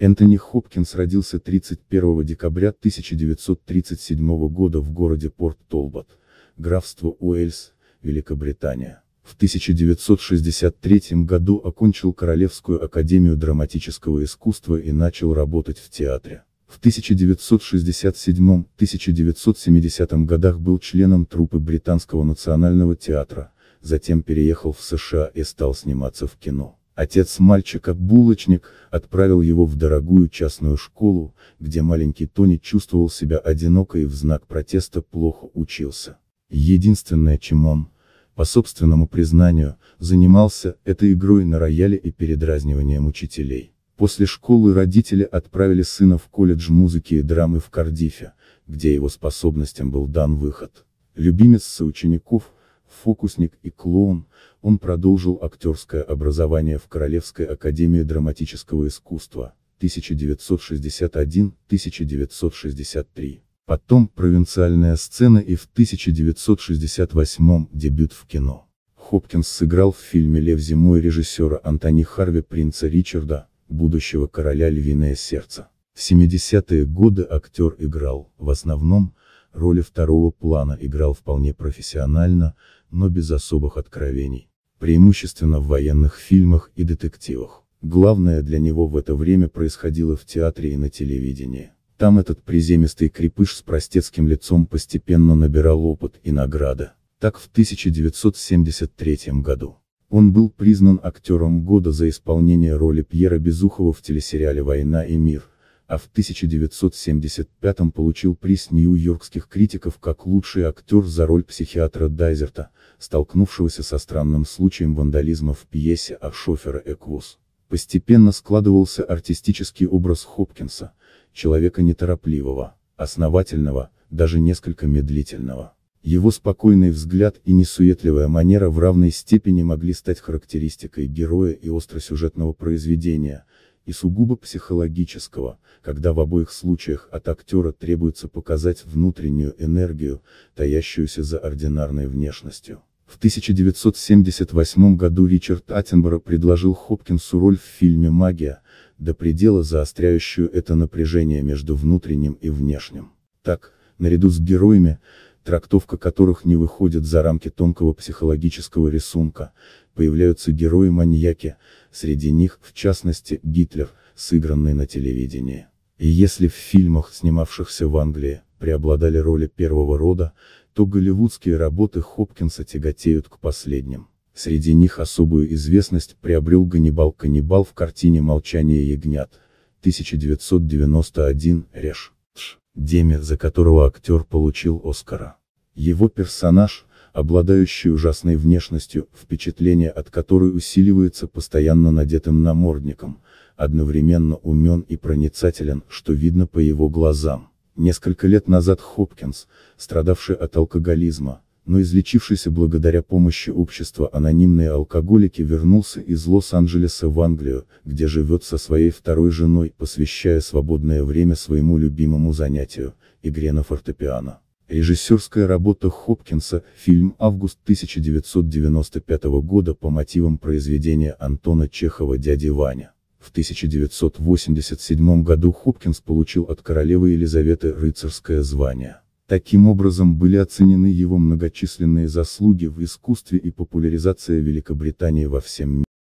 Энтони Хопкинс родился 31 декабря 1937 года в городе Порт-Толбот, графство Уэльс, Великобритания. В 1963 году окончил Королевскую академию драматического искусства и начал работать в театре. В 1967-1970 годах был членом труппы Британского национального театра, затем переехал в США и стал сниматься в кино. Отец мальчика, булочник, отправил его в дорогую частную школу, где маленький Тони чувствовал себя одиноко и в знак протеста плохо учился. Единственное, чем он, по собственному признанию, занимался, это игрой на рояле и передразниванием учителей. После школы родители отправили сына в колледж музыки и драмы в Кардифе, где его способностям был дан выход. Любимец соучеников, фокусник и клоун, он продолжил актерское образование в Королевской академии драматического искусства, 1961-1963. Потом провинциальная сцена и в 1968 дебют в кино. Хопкинс сыграл в фильме «Лев зимой» режиссера Антони Харви принца Ричарда, будущего короля Львиное сердце. В 70-е годы актер играл, в основном, роли второго плана играл вполне профессионально, но без особых откровений. Преимущественно в военных фильмах и детективах. Главное для него в это время происходило в театре и на телевидении. Там этот приземистый крепыш с простецким лицом постепенно набирал опыт и награды. Так в 1973 году. Он был признан актером года за исполнение роли Пьера Безухова в телесериале «Война и мир», а в 1975 получил приз нью-йоркских критиков как лучший актер за роль психиатра Дайзерта, столкнувшегося со странным случаем вандализма в пьесе о шофера Эквус. Постепенно складывался артистический образ Хопкинса, человека неторопливого, основательного, даже несколько медлительного. Его спокойный взгляд и несуетливая манера в равной степени могли стать характеристикой героя и остросюжетного произведения, и сугубо психологического, когда в обоих случаях от актера требуется показать внутреннюю энергию, таящуюся за ординарной внешностью. В 1978 году Ричард Аттенборо предложил Хопкинсу роль в фильме «Магия», до предела заостряющую это напряжение между внутренним и внешним. Так, наряду с героями, трактовка которых не выходит за рамки тонкого психологического рисунка, появляются герои-маньяки, среди них, в частности, Гитлер, сыгранный на телевидении. И если в фильмах, снимавшихся в Англии, преобладали роли первого рода, то голливудские работы Хопкинса тяготеют к последним. Среди них особую известность приобрел Ганнибал-каннибал в картине «Молчание ягнят», 1991, Реш. Деме, за которого актер получил Оскара. Его персонаж, обладающий ужасной внешностью, впечатление от которой усиливается постоянно надетым намордником, одновременно умен и проницателен, что видно по его глазам. Несколько лет назад Хопкинс, страдавший от алкоголизма, но излечившийся благодаря помощи общества анонимные алкоголики вернулся из Лос-Анджелеса в Англию, где живет со своей второй женой, посвящая свободное время своему любимому занятию – игре на фортепиано. Режиссерская работа Хопкинса, фильм «Август 1995 года» по мотивам произведения Антона Чехова «Дяди Ваня». В 1987 году Хопкинс получил от королевы Елизаветы рыцарское звание. Таким образом были оценены его многочисленные заслуги в искусстве и популяризация Великобритании во всем мире.